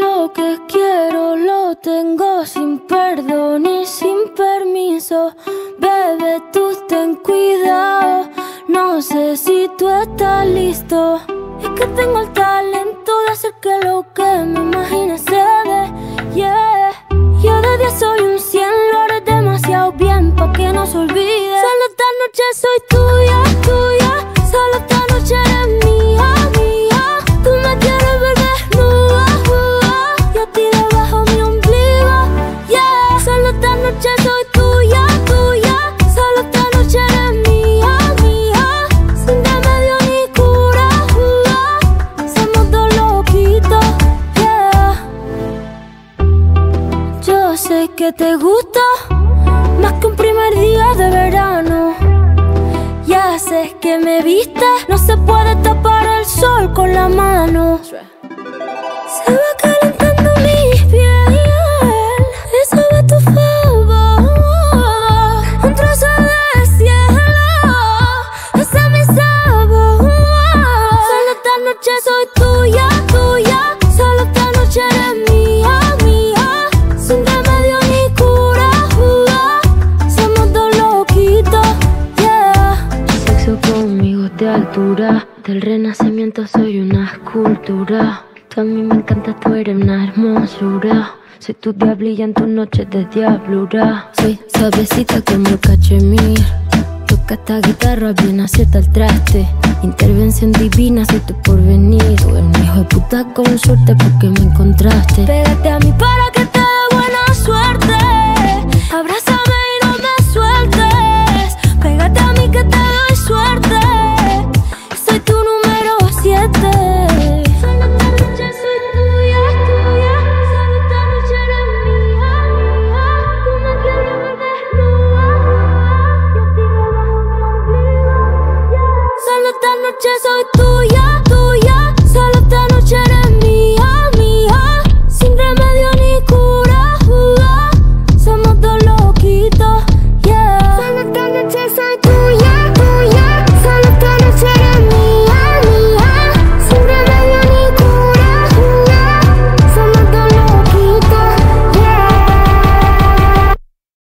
Lo que quiero lo tengo sin perdón y sin permiso. Bebe, tú ten cuidado. No sé si tú estás listo. Es que tengo el talento de hacer que lo que me imagine se dé. Yeah. Yo de 10 soy un 100, lo haré demasiado bien pa' que no se olvide. Solo esta noche soy tuya. Sé que te gusta más que un primer día de verano. Ya sé que me viste, no se puede tapar el sol con la mano. Se va calentando Del renacimiento soy una escultura. Tú a mí me encanta, tú eres una hermosura. Soy tu diablilla en tus noches de diablura. Soy suavecita como el cachemir. Toca esta guitarra bien acierta el traste. Intervención divina, soy tu porvenir. Tú eres un hijo de puta con suerte porque me encontraste. Pégate a mí para que te dé buena suerte. tan noche soy tuya, tuya